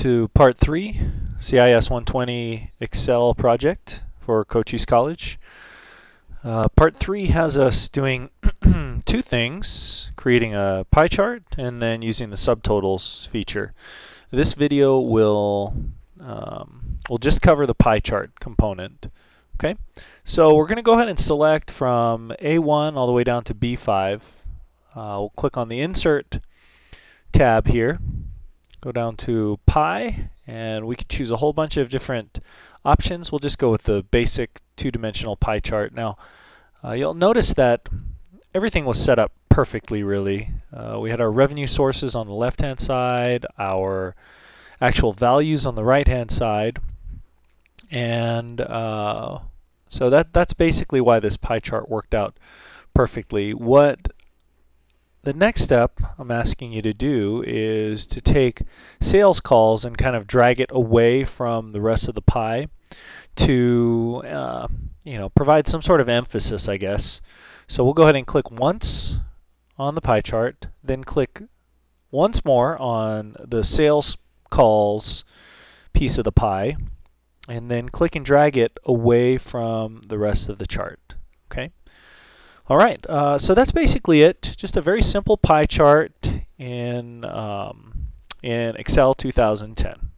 to part three, CIS 120 Excel project for Cochise College. Uh, part three has us doing two things, creating a pie chart and then using the subtotals feature. This video will um, will just cover the pie chart component. Okay, so we're going to go ahead and select from A1 all the way down to B5. Uh, we'll click on the Insert tab here go down to pie and we can choose a whole bunch of different options. We'll just go with the basic two-dimensional pie chart. Now uh, you'll notice that everything was set up perfectly really. Uh, we had our revenue sources on the left hand side, our actual values on the right hand side and uh, so that that's basically why this pie chart worked out perfectly. What the next step I'm asking you to do is to take sales calls and kind of drag it away from the rest of the pie to uh, you know provide some sort of emphasis I guess. So we'll go ahead and click once on the pie chart, then click once more on the sales calls piece of the pie, and then click and drag it away from the rest of the chart. Okay. All right, uh, so that's basically it. Just a very simple pie chart in, um, in Excel 2010.